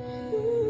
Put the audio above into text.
Ooh.